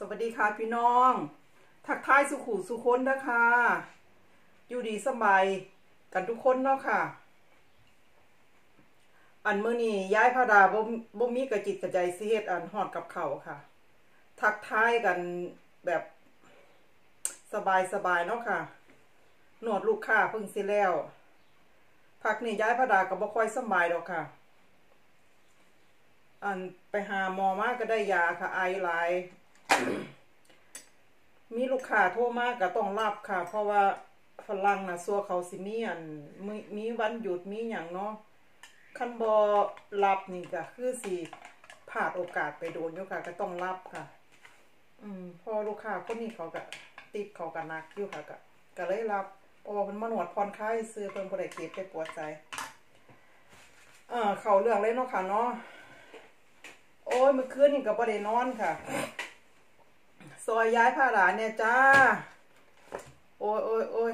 สวัสดีค่ะพี่น้อง ทักทายสุขุสุคนนะคะ อยู่ดีสบายกันทุกคนเนาะค่ะ อันเมื่อนี้ย้ายพาดาบ่บ่มีกระจิตกระใจสิเฮ็ดอันฮอดกับเขาค่ะ ทักทายกันแบบสบายสบายเนาะค่ะหนวดลูกค้าเพิ่งสิแล้วพักนี้ย้ายพาดาก็บ่ค่อยสบายดอกค่ะอันไปหาหมอมาก็ได้ยาค่ะไอหลาย มีลูกค้าโทรมาก็ต้องรับค่ะ เพราะว่าฝรั่งนะซัวเขาสิมีอันมีมีวันหยุดมีหยังเนาะคันบ่รับนี่ก็คือสิพลาดโอกาสไปโดนอยู่ค่ะก็ต้องรับค่ะ อืมพอลูกค้าคนนี้เขาก็ติดเขาก็หนักอยู่ค่ะก็ก็เลยรับเพราะว่าเพิ่นมาหนวดผ่อนคลายซื้อเพิ่นบ่ได้เก็บไปปวดใจเออเขาเรื่องเลยเนาะค่ะเนาะโอ้ยเมื่อคืนนี่ก็บ่ได้นอนค่ะ ซอยย้ายผ้าหลานเนี่ยจ้า โอ้ยโอ้ยโอ้ย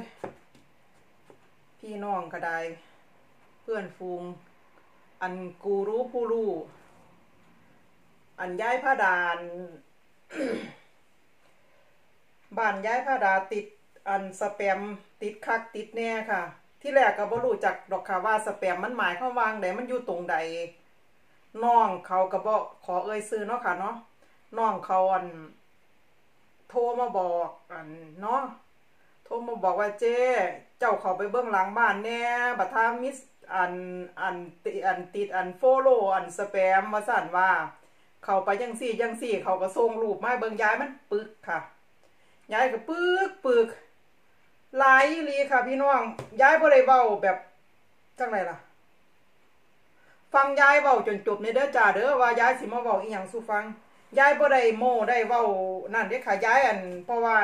พี่น้องก็ได้ เพื่อนฟูง อันกูรู้ผู้รู้ อันย้ายผ้าดานบ้านย้ายผ้าดาติด อันสแปมติดคักติดแน่ค่ะ ที่แรกก็บ่รู้จักดอกค่ะว่าสแปมมันหมายความว่าไดมันอยู่ตรงใดน้องเขาก็บอกขอเอ่ยซื้อเนาะค่ะเนาะน้องเขาอัน ทรมาบอกอันเนาะโทรมาบอกว่าเจ้เจ้าเขาไปเบื้องหลังบ้านแน่บัดทามิสอันอันติอันติดอันโฟโลอันสแปมมาสั่นว่า เขาไปยังสี่ยังสี่ เขาก็ส่งรูปมาเบิ่งย้ายมันปึกค่ะย้ายก็ปึกปึกหลายลีค่ะ พี่น้องย้ายบ่ได้เวาแบบจังไรล่ะ ฟังย้ายเว้าจนจบในเด้อจ้าเด้อว่าย้ายสิมาเว้าอีหยังสู่ฟัง ยายบ่ได้โมได้เว้านั่นเด้ค่ะยายอันเพราะว่า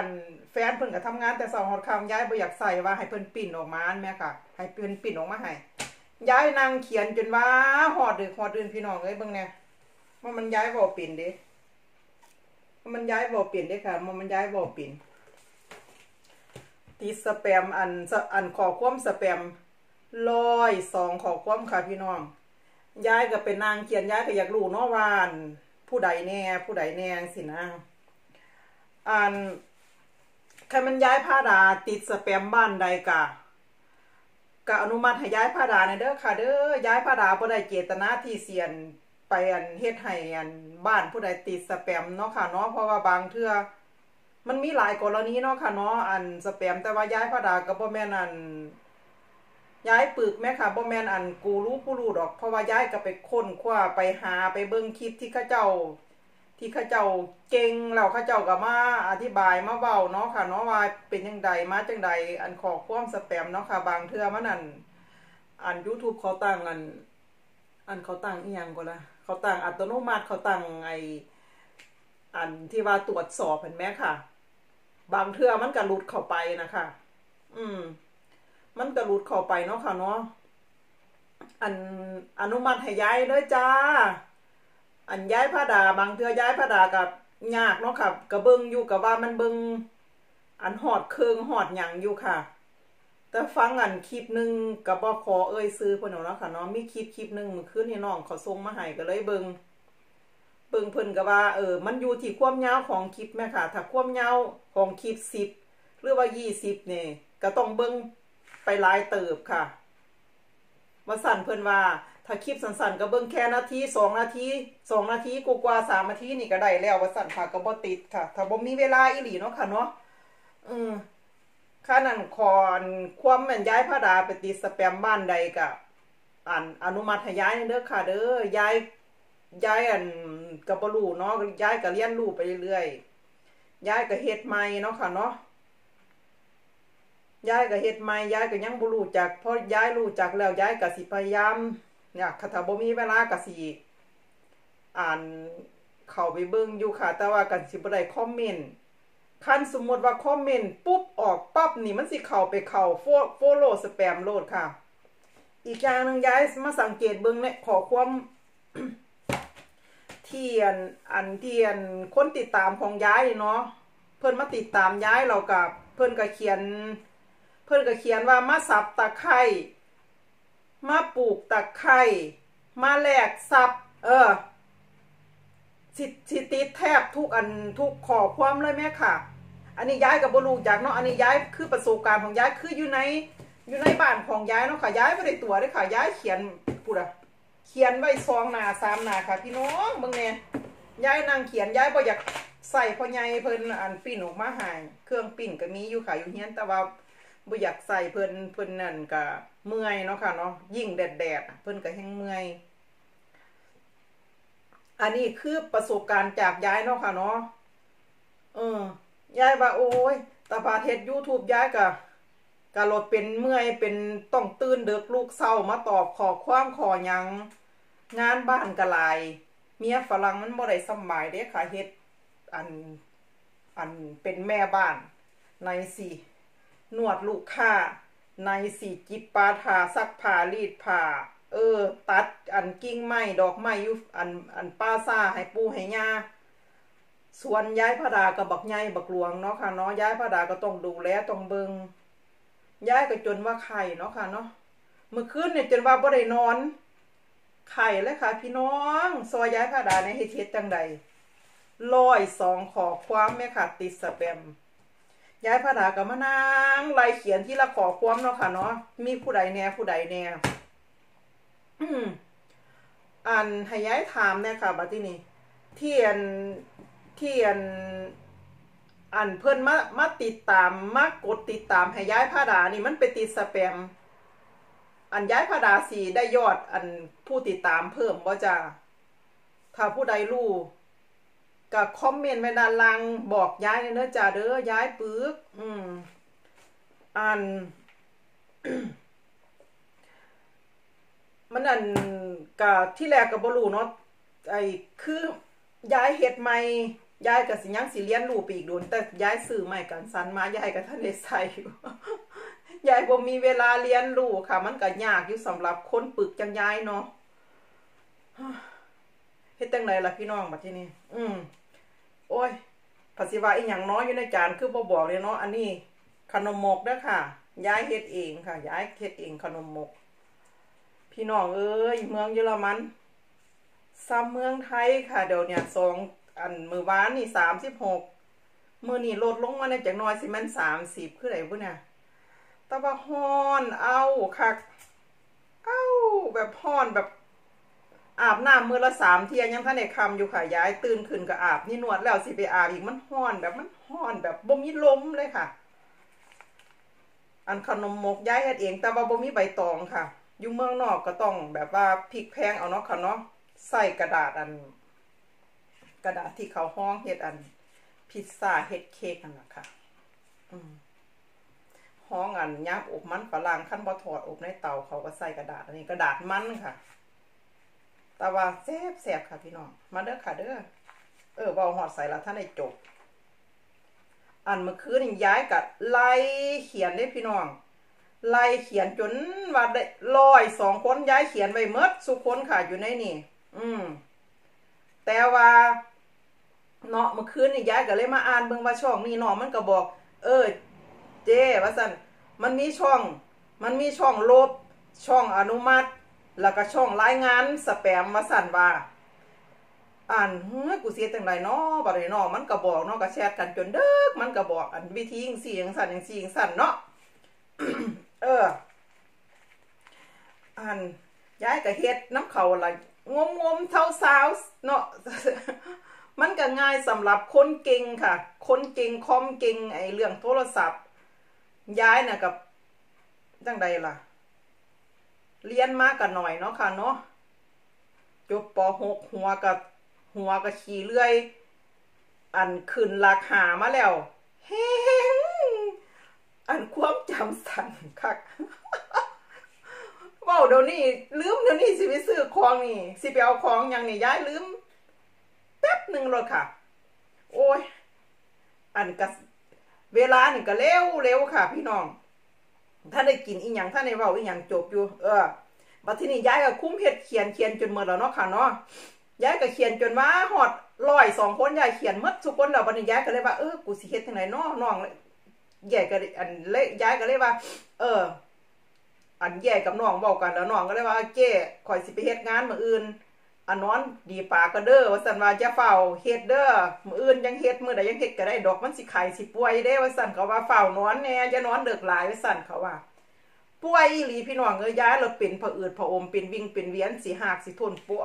แฟนเพิ่นก็ทำงานแต่เช้าฮอดค่ำยายบ่อยากใส่ว่าให้เพิ่นปิ้นออกมาแม่ค่ะ ให้เพิ่นปิ้นออกมาให้ยายนั่งเขียนจนว่าฮอดดึกฮอดดื่นพี่น้องเอ้ยเบิ่งแน่ว่ามันยายเว้าเป็นเด้มันยายเว้าเป็นเด้ค่ะ มันยายเว้าเป็นติสแปมอันอันขอความสแปม102ขอความค่ะพี่น้องยายก็เป็นนางเขียนยายก็อยากรู้เนาะว่า ผู้ใดแน่ผู้ใดแน่สินะอันใครมันย้ายผ้าดาติดสแปมบ้านใดกะกะอนุมัติให้ย้ายผ้าดาในเด้อค่ะ เด้อย้ายผ้าดาบ่ได้เจตนาที่เสียนไปอันเฮ็ดให้อันบ้านผู้ใดติดสแปมเนาะค่ะเนาะเพราะว่าบางเทื่อมันมีหลายกรณีเนาะค่ะเนาะอันสแปมแต่ว่าย้ายผ้าดาก็บ่แม่นอัน ย้ายปึกแม่ค่ะบ่แมนอันกูรู้ผู้รู้ดอก เพราะว่าย้ายก็ไปค้นคว้าไปหาไปเบิ่งคลิปที่เขาเจ้า ที่เขาเจ้าเก่งแล้วเขาเจ้าก็มาอธิบายมาเว้าเนาะค่ะเนาะว่าเป็นจังใดมาจังใดอันขอความสแปมเนาะค่ะ บางเทื่อมันอันอัน YouTube เขาตั้งอัน อันเขาตั้งอีหยังก็ละเขาตั้งอัตโนมัติเขาตั้งไออันที่ว่าตรวจสอบเห็นไหมค่ะ บางเทื่อมันก็หลุดเข้าไปนะคะ อืม มันก็หลุดเข้าไปเนาะค่ะเนาะอันอนุมัติให้ย้ายเด้อจ้า อันย้ายผ้าดาบางเทือย้ายผ้าดากับยากเนาะค่ะกระเบิงอยู่กับว่ามันเบิงอันหอดเคืองหอดหยังอยู่ค่ะ แต่ฟังอันคลิปหนึ่งกับบ่ขอเอ่ยซื้อเพิ่นเนาะค่ะเนาะมีคลิปคลิปหนึ่งมื้อคืนนี่น้องเขาส่งมาให้ก็เลยเบิงเบิงเพิ่นก็ว่าเออมันอยู่ที่ความยาวของคลิปแม่ค่ะ ถ้าความยาวของคลิป10หรือว่า20นี่ยก็ต้องเบิง ไปหลายเติบค่ะว่าสั่นเพิ่นว่า ถ้าคลิปสั้นๆก็เบิ่งแค่นาทีสองนาทีสองนาทีกว่าสามนาทีนี่ก็ได้แล้วว่าสั่นค่ะก็บ่ติดค่ะ ถ้าบ่มีเวลาอีหลีเนาะค่ะเนาะอืมค่านั้นขอนความแม่นย้ายผ้าดาไปติดสแปมบ้านใดก็อันอนุมัติให้ย้ายเด้อค่ะ เด้อย้ายย้ายอันก็บ่รู้เนาะย้ายก็เรียนรูไปเรื่อยๆย้ายก็เฮ็ดใหม่เนาะค่ะเนาะ ย้ายก็เฮ็ดใหม่ย้ายก็ยังบ่รู้จักพอย้ายรู้จักแล้วย้ายก็สิพยายามเนี่ยคาถาบ่มีเวลาก็สิอ่านเข้าไปเบิ่งอยู่ค่ะ แต่ว่าก็สิบ่ได้คอมเมนต์คันสมมุติว่าคอมเมนต์ปุ๊บออกปั๊บนี่มันสิเข้าไปเข้าโฟโลสแปมโหลดค่ะ อีกอย่างนึงย้ายมาสังเกตเบิ่งในขอความที่อันอันเที่อันคนติดตามของย้ายเนาะเพิ่นมาติดตามย้ายเรากับเพิ่นก็เขียน พิ่นก็เขียนว่ามาสับตะไคร้มาปลูกตะไคร้มาแลกซับเออสิสิติดแทบทุกอันทุกข้อความเลยแม่ค่ะ อันนี้ย้ายกับบลูจากเนาะอันนี้ย้ายคือประสบการณ์ของย้ายคืออยู่ในอยู่ในบ้านของย้ายเนาะค่ะย้ายไม่ได้ตัวด้วยค่ะย้ายเขียนพูดอะเขียนไว้ซองหนาสามหนาค่ะ พี่น้องเบิ่งเนี่ยย้ายนางเขียนย้ายบ่อยากใส่พ่อใหญ่เพิ่นอันปิ้นออกมาให้เครื่องปิ้นก็มีอยู่ค่ะอยู่เฮียนแต่ว่า บ่อยากใส่เพิ่นเพิ่นนั่นก็เมื่อยเนาะค่ะเนาะยิ่งแดดๆเพิ่นก็แห้งเมื่อย อันนี้คือประสบการณ์จากย้ายเนาะค่ะเนาะเออยายว่าโอ้ยตาพาเฮ็ด YouTube ยายก็ก็ลดเป็นเมื่อยเป็นต้องตื่นเดึกลูกเศร้ามาตอบขอความขอยัง งานบ้านก็หลาย เมียฝรั่งมันบ่ได้สบายเด้ค่ะเฮ็ดอันอันเป็นแม่บ้านในสิ นวดลูกค้าในสิจิบปาทาซักผ้ารีดผ้าเออ ตัดอันกิ่งไม้ดอกไม้ยู่อันอันป้าซ่าให้ปูให้ย่าส่วนย้ายพระดากับบักใหญ่บักหลวงเนาะค่ะเนาะย้ายพระดาก็ต้องดูแลต้องเบิงย้ายก็จนว่าไข่เนาะค่ะเนาะเมื่อคืนเนี่ยจนว่าบ่ได้นอน ไข่เลยค่ะ พี่น้องซอยย้ายพระดาในเฮ็ดเฮ็ดจังใดร้อยสองขอความแม่ค่ะ ติดสแปม ย้ายพระดาก็มานั่งไล่เขียนที่ละขอความเนาะค่ะเนาะมีผู้ใดแน่ผู้ใดแน่อันให้ย้ายถามเนี่ยค่ะบัดที่นี้เทียนเทียนอันเพิ่อนมามาติดตามมากดติดตามให้ย้ายผ้าดานี่มันไปติดสแปม อันย้ายผ้าดาสีได้ยอด อันผู้ติดตามเพิ่มบ่จ้าถ้าผู้ใดรู้ ก็คอมเมนต์ไว้ด้านล่างบอกย้ายเด้อจ้าเด้อย้ายปึกอืมอัน มันอันกับที่แรกกับบรูเนาะไอ้คือย้ายเฮ็ดใหม่ย้ายกับสิยังสิเรียนรู้ปีกโดนแต่ย้ายสื่อใหม่กันสันมาย้ายกับท่านได้ใส่อยู่ย้ายบ่มีเวลาเรียนรู้ค่ะ มันก็ยากอยู่สำหรับคนปึกจังย้ายเนาะเฮ็ดจังไดล่ะพี่น้องบัดที่นี้อืม โอ้ยภาษีว่าอีหยังน้อยอยู่ในจานคือบ่บอกเลยเนาะอันนี้ ขนมหมกเด้อค่ะย้ายเฮ็ดเองค่ะย้ายเฮ็ดเองขนมหมก พี่น้องเอ้ยเมืองเยอรมันซ้ำเมืองไทยค่ะเดี๋ยวเนี่ยสองอันมือวานนี่สามสิบหกมือนี่ลดลงมาในจากน้อยสิมันสามสิบคืออะไรบุเนี่ยตะบะฮอนเอาคัก เอาแบบฮอนแบบ อาบน้ำมือละสามเที่ยยังท่านในคำอยู่ค่ะย้ายตื่นขึ้นก็อาบนี่นวดแล้วสิไปอาบอีกมันฮ้อนแบบมันฮ้อนแบบบ่มีลมเลยค่ะ อันขนมมกย้ายเฮ็ดเอง แต่ว่าบ่มีใบตองค่ะ อยู่เมืองนอกก็ต้องแบบว่าพริกแพงเอาเนาะค่ะเนาะใส่กระดาษอัน กระดาษที่เขาห้องเฮ็ดอัน พิซซ่าเฮ็ดเค้กนั่นแหละค่ะห้องอันย่างอบมันฝรั่งขั้นบ่ถอดอบในเตาเขาก็ใส่กระดาษอันนี้กระดาษมันค่ะ แต่ว่าแซ่บแซ่บค่ะพี่น้อง มาเด้อค่ะเด้อ เออเว้าฮอดใส่ละท่านได้จบ อันเมื่อคืนย้ายกับไล่เขียนได้พี่น้อง ไล่เขียนจนว่าได้ร้อยสองคนย้ายเขียนไว้เมดสุคนค่ะอยู่ในนี่ อืม แต่ว่าเนาะเมื่อคืนนี่ย้ายก็เลยมาอ่านเบิ่งว่าช่องนี้เนาะมันก็บอก เออ เจ้ว่าซั่นมันมีช่อง มันมีช่องลบ ช่องอนุมัติ แล้วก็ช่องรายงานสแปมว่าซั่นว่า อ่านเฮ้ยกูเสียจังไดเนาะบัดนี้เนาะมันก็บอกเนาะก็แชทกันจนเด้กมันก็บอกอันวิธีจังซี่จังซั่นจังซี่จังซั่นเนาะเอออันย้ายกับเฮ็ดน้ำเขาอะไรงมงมเท้าสาวเนาะมันก็ง่ายสำหรับคนเก่งค่ะ คนเก่งคอมเก่งไอเรื่องโทรศัพท์ ย้ายน่ะกับจังใดล่ะ เรียนมากกันหน่อยเนาะค่ะเนาะจบป .6 หัวกับหัวกับขี่เลื่อย อันขึ้นราคามาแล้วเฮ้อันความจำสั่นคักว้าเดี๋ยวนี้ลืมเดี๋ยวนี้สิไปซื้อของนี่ สิไปเอาของอย่างนี่ย้ายลืมแป๊บหนึ่งเลยค่ะ โอ้ย อันกะเวลานี่ก็เร็วเร็วค่ะ พี่น้อง ถ้านได้กินอีหยังถ้าได้เว้าอีหยังจบอยู่ เออบัดทีนี้ย้ายก็คุ้มเฮ็ดเขียนเขียนจนหมดแล้วเนาะค่ะเนาะย้ายก็เขียนจนว่าฮอดร้อยสองคนยายเขียนหมดทุกคนแล้วบัดนี้ย้ายก็เลยว่าเออกูสิเฮ็ดจังไดเนาะน้องแย่ก็อันเละย้ายก็เลยว่า เออ อันแย่กับน้องบอกกันแล้วน้องก็เลยว่าเจ้ข่อยสิไปเฮ็ดงานมื้ออื่น อันนอนดีปากก็เด้อว่าสันว่าจะเฝ้าเฮ็ดเด้อมืออื่นยังเฮ็ดมือใดยังเฮ็ดก็ได้ดอกมันสิไข่สิป่วยเด้ว่าสันเขาว่าเฝ้านอนแน่จะนอนเดึกหลายว่าสันเขาว่าป่วยอีหลีพี่น้องเอ้ยย้ายเราเป็นผะอืดผะอมเป็นวิ่งเป็นเวียนสิหากสิทนปว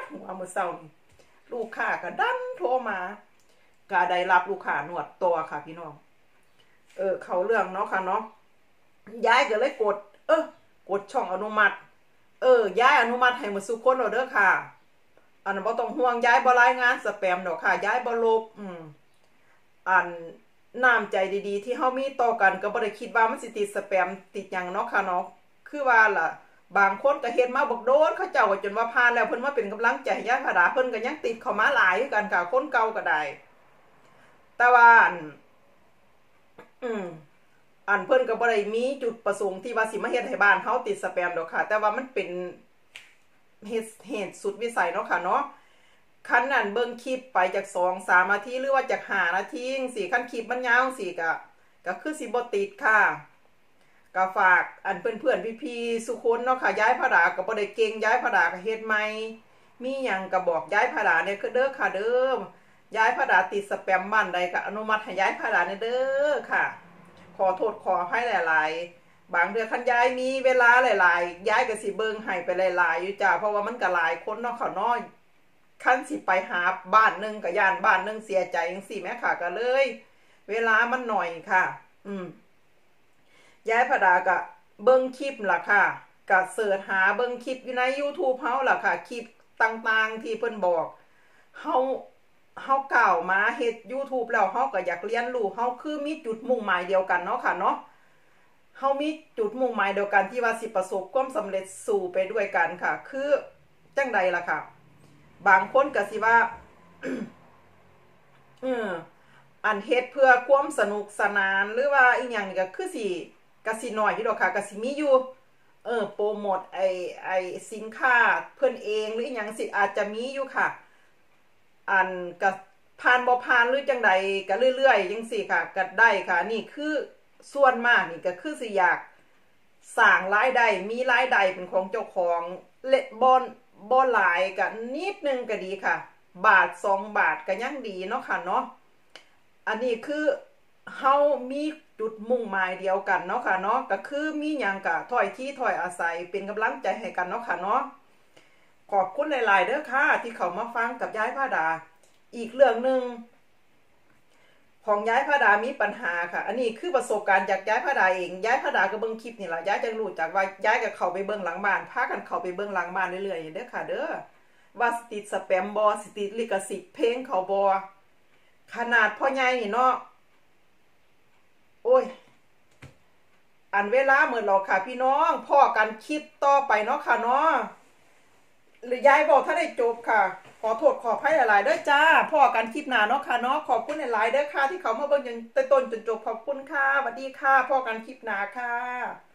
ดหัวมือเช้าลูกค้าก็ดันโทรมาก็ได้รับลูกค้านวดตัวค่ะ พี่น้อง เออ เขาเรื่องเนาะค่ะเนาะย้ายก็เลยกด เออกดช่องอนุมัติ เออย้ายอนุมัติให้หมดสุคนเราเด้อค่ะ อันบ่ต้องห่วงย้ายบ่รายงานสแปมดอกค่ะย้ายบ่ลบอืมอันน้ำใจดีๆ ที่เฮามีต่อกันก็บ่ได้คิดว่ามันสิติดสแปมติดหยังเนาะค่ะเนาะคือว่าล่ะบางคนก็เฮ็ดมาบอกโดนเขาเจ้าก็จนว่าผ่านแล้วเพิ่นมาเป็นกำลังใจให้ยายผาดาเพิ่นก็ยังติดเข้ามาหลายกันค่ะคนเก่าก็ได้แต่ว่าอันอืมอันเพิ่นก็บ่ได้มีจุดประสงค์ที่ว่าสิมาเฮ็ดให้บ้านเฮาติดสแปมดอกค่ะ แต่ว่ามันเป็น เหตุเหตุสุดวิสัยเนาะค่ะเนาะคันนั้นเบิ่งคลิปไปจาก2 3นาทีหรือว่าจาก5นาทีสิคันคลิปมันยาวสิก็ก็คือสิบ่ติดค่ะก็ฝากอันเพื่อนๆพี่ๆสุคนเนาะค่ะย้ายผาดาก็บ่ได้เก่งย้ายผาดาก็เฮ็ดใหม่มีหยังก็บอกย้ายผาดาเนี่ยคือเด้อค่ะเด้อย้ายผาดาติดสแปมบ้านใดก็อนุมัติให้ย้ายผาดาเนี่ยเด้อค่ะ ขอโทษขอให้หลายๆ บางเดือนคันย้ายมีเวลาหลายๆย้ายก็สิเบิงให้ไปหลายๆอยู่จ้าเพราะว่ามันก็หลายคนเนาะค่ะน้อยคันสิไปหาบ้านหนึงก็ย่านบ้านหนึงเสียใจจังซี่แม่ค่ะก็เลย เวลามันหน่อยค่ะ อืมย้ายผดาก็เบิงคลิปล่ะค่ะก็เสิร์ชหาเบิงคลิปอยู่ใน YouTube เฮาล่ะค่ะคลิปต่างๆ ที่เพิ่นบอกเฮาเฮาเก่ามาเฮ็ด YouTube แล้วเฮาก็อยากเรียนรู้เฮาคือมีจุดมุ่งหมายเดียวกันเนาะค่ะเนาะ เฮามีจุดมุ่งหมายเดียวกันที่ว่าสิประสบความสำเร็จสู่ไปด้วยกันค่ะ คือจังใดล่ะค่ะ บางคนก็สิว่าเอออันเฮ็ดเพื่อความสนุกสนานหรือว่าอีหยังนี่ก็คือสิกสิหน้อยอยู่ดอกค่ะกสิมีอยู่เออโปรโมทไอไอสินค้าเพิ่อนเองหรืออีหยังสิอาจจะมีอยู่ค่ะ อันก็ผ่านบ่ผ่านหรือจังใดก็เรื่อยๆจังซี่ค่ะก็ได้ค่ะ นี่คือ ส่วนมากนี่ก็คือสิอยากสร้างรายได้มีรายได้เป็นของเจ้าของเละบ่บ่หลายก็นิดนึงก็ดีค่ะ บาทสองบาทก็ยังดีเนาะค่ะเนาะอันนี้คือเฮามีจุดมุ่งหมายเดียวกันเนาะค่ะเนาะก็คือมีหยังก็ถ้อยที่ถอยอาศัยเป็นกำลังใจให้กันเนาะค่ะเนาะขอบคุณหลาย ๆเด้อค่ะ ที่เขามาฟังกับย้ายผ้าดา อีกเรื่องหนึ่ง ของย้ายผ้าดามีปัญหาค่ะ อันนี้คือประสบการณ์จากย้ายผ้าดาเอง ย้ายผ้าดาก็เบิ่งคลิปนี่แหละย้ายจังรู้จากว่าย้ายกับเขาไปเบิ่งหลังบ้านพากันเขาไปเบิ่งหลังบ้านเรื่อยๆเด้อค่ะ เด้อว่าสติดสแปมบอสติดลิขสิทธิ์เพลงเขาบอขนาดพ่อใหญ่นี่เนาะโอ้ย อันเวลาเหมือนเราค่ะ พี่น้องพ่อกันคลิปต่อไปเนาะค่ะเนาะหรือยายบอกถ้าได้จบค่ะ อโทษขออภัยหลายๆเด้อจ้าพ่อกันคลิปหน้าเนาะค่ะเนาะขอบคุณหลายๆเด้อค่ะที่เขามาเบิ่งจนต้นจนจบขอบคุณค่ะสวัสดีค่ะพ่อกันคลิปหน้าค่ะ